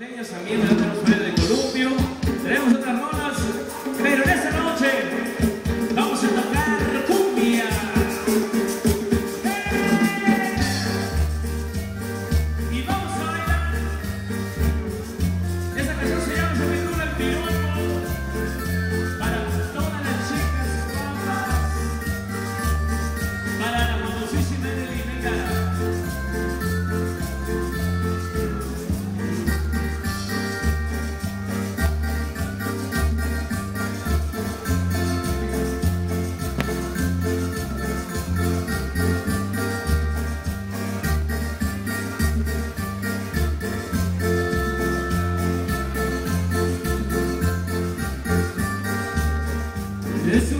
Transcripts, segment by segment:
también, tenemos de columpio, tenemos desse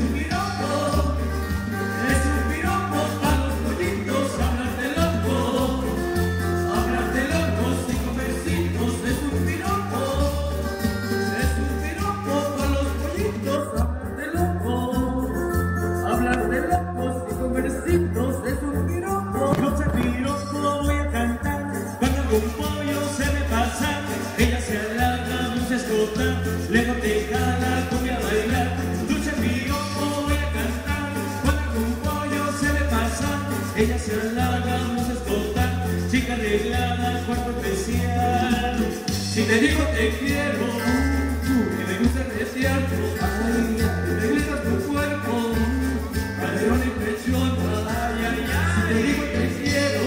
Si te digo te quiero, y me gusta el y me grita tu cuerpo, calderón impresiona. Si te digo te quiero,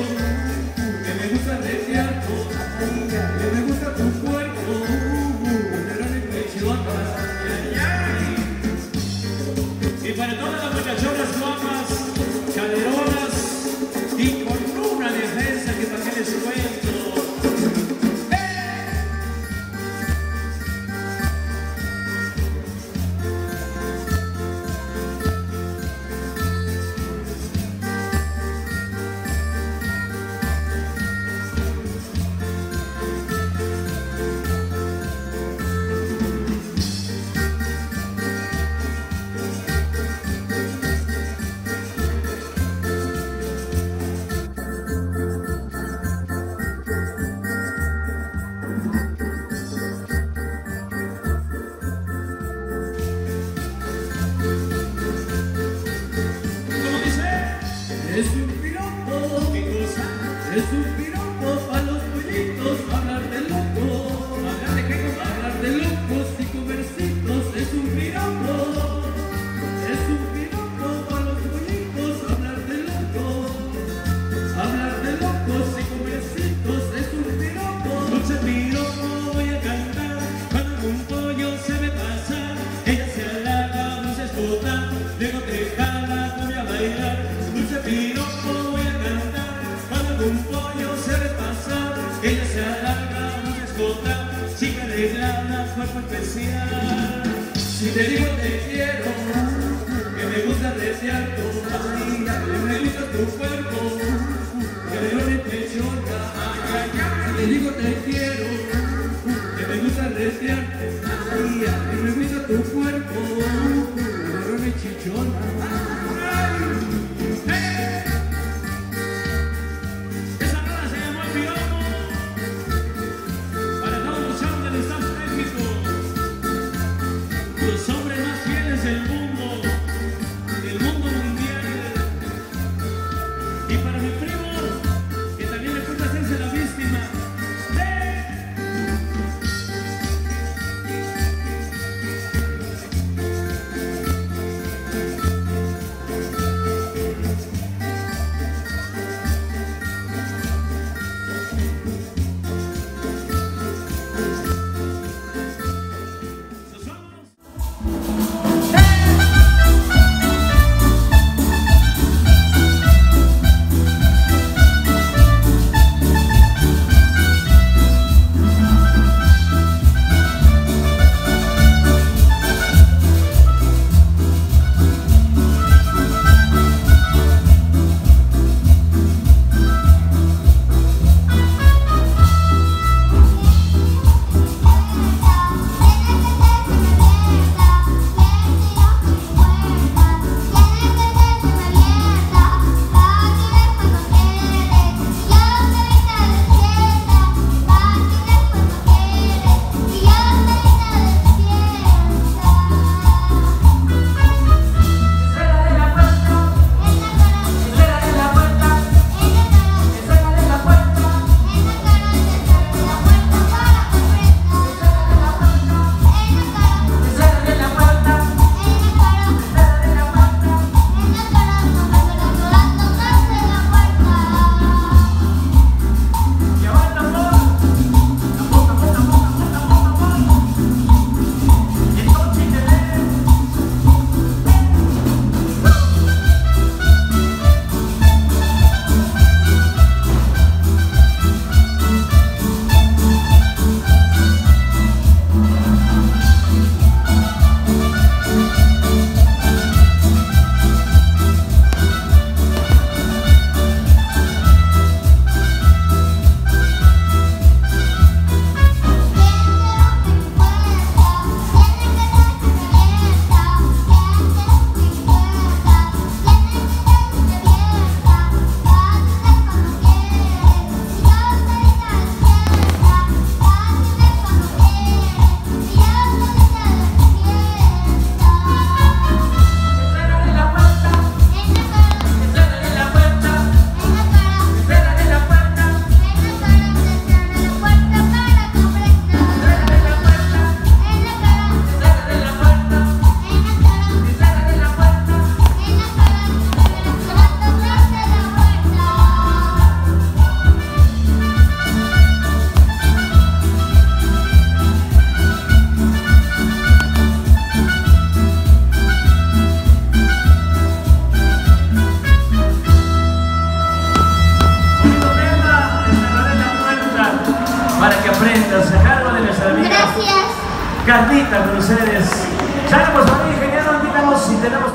que me gusta el. Es un piropo. especial. Si te digo te quiero, que me gusta desear tu familia, que me gusta tu cuerpo, que de lo impresiona. Si te digo te quiero, que me gusta desearte María, que me gusta tu cuerpo, que de lo chichona. Ofrendas a cargo de nuestra amiga Gracias. Carlita con ustedes. Sale, pues, familia, ingeniero, digamos si tenemos...